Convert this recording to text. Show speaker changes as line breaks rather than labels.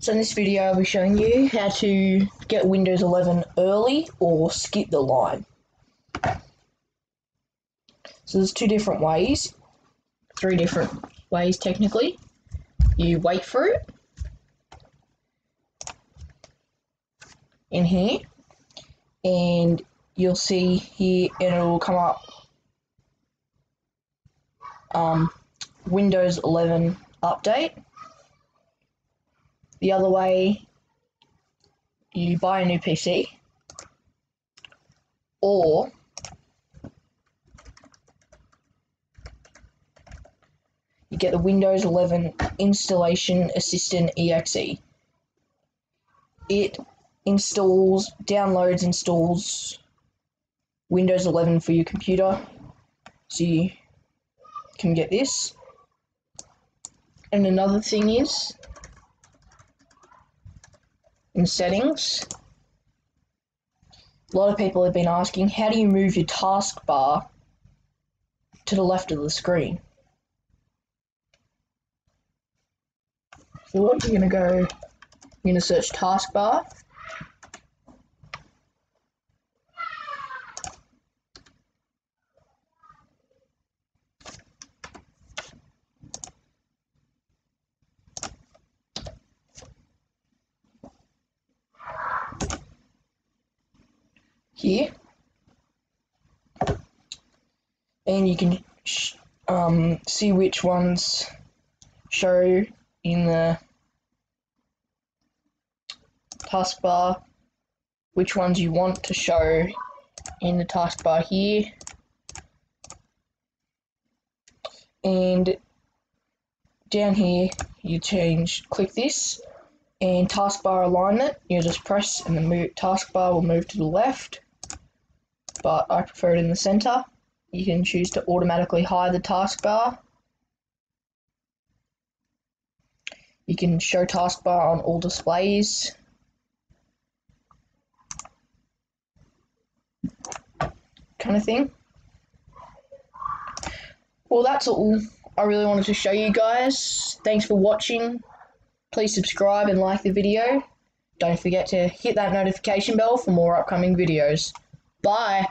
So in this video I'll be showing you how to get Windows 11 early or skip the line. So there's two different ways, three different ways technically. You wait for it in here and you'll see here and it will come up um, Windows 11 update the other way, you buy a new PC, or you get the Windows 11 Installation Assistant EXE. It installs, downloads, installs Windows 11 for your computer. So you can get this. And another thing is, in settings, a lot of people have been asking, how do you move your taskbar to the left of the screen? So what you're going to go, you're going to search taskbar. Here. And you can um, see which ones show in the taskbar which ones you want to show in the taskbar here. And down here you change click this and taskbar alignment you just press and the move, taskbar will move to the left but I prefer it in the center. You can choose to automatically hide the taskbar. You can show taskbar on all displays. Kind of thing. Well, that's all I really wanted to show you guys. Thanks for watching. Please subscribe and like the video. Don't forget to hit that notification bell for more upcoming videos. Bye.